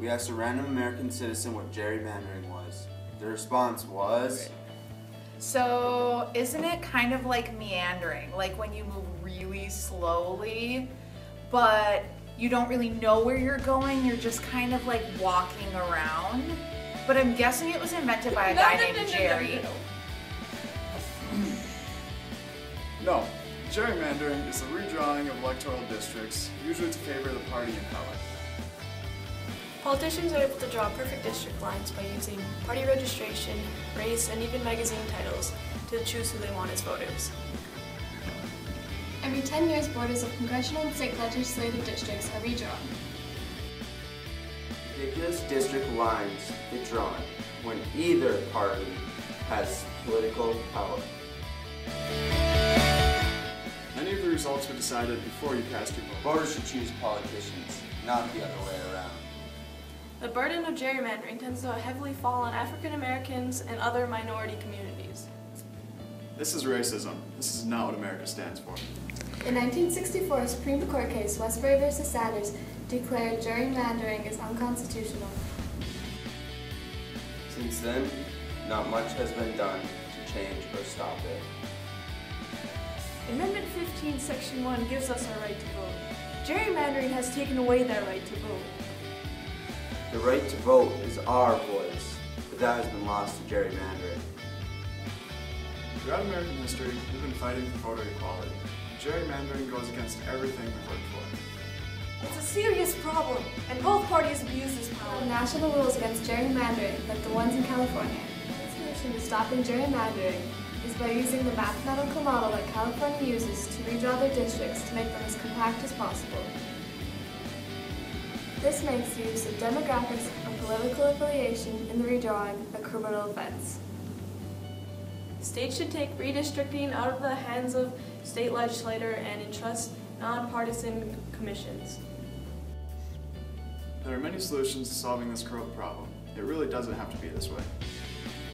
we asked a random American citizen what gerrymandering was. The response was. So, isn't it kind of like meandering? Like when you move really slowly, but you don't really know where you're going, you're just kind of like walking around. But I'm guessing it was invented by a guy no, named no, no, no, Jerry. no, no. No, gerrymandering is the redrawing of electoral districts, usually to favor the party in power. Politicians are able to draw perfect district lines by using party registration, race, and even magazine titles to choose who they want as voters. Every 10 years, borders of congressional and state legislative districts are redrawn. Ridiculous district lines get drawn when either party has political power. Many of the results were decided before you cast your vote. Voters should choose politicians, not the other way around. The burden of gerrymandering tends to heavily fall on African Americans and other minority communities. This is racism. This is not what America stands for. In 1964, a Supreme Court case, Wesberry v. Sanders, declared gerrymandering is unconstitutional. Since then, not much has been done to change or stop it. Amendment 15, Section 1 gives us our right to vote. Gerrymandering has taken away that right to vote. The right to vote is our voice, but that has been lost to gerrymandering. Throughout American history, we've been fighting for voter equality. Gerrymandering goes against everything we've worked for. It's a serious problem, and both parties abuse this The power. national rules against gerrymandering, like the ones in California. The solution to stopping gerrymandering is by using the mathematical model that California uses to redraw their districts to make them as compact as possible. This makes use of demographics and political affiliation in the redrawing a criminal offense. States should take redistricting out of the hands of state legislator and entrust nonpartisan commissions. There are many solutions to solving this corrupt problem. It really doesn't have to be this way.